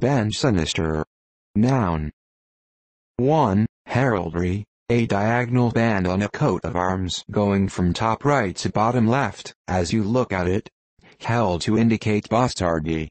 Bend sinister. Noun. 1. Heraldry, a diagonal band on a coat of arms going from top right to bottom left, as you look at it. Held to indicate bastardy.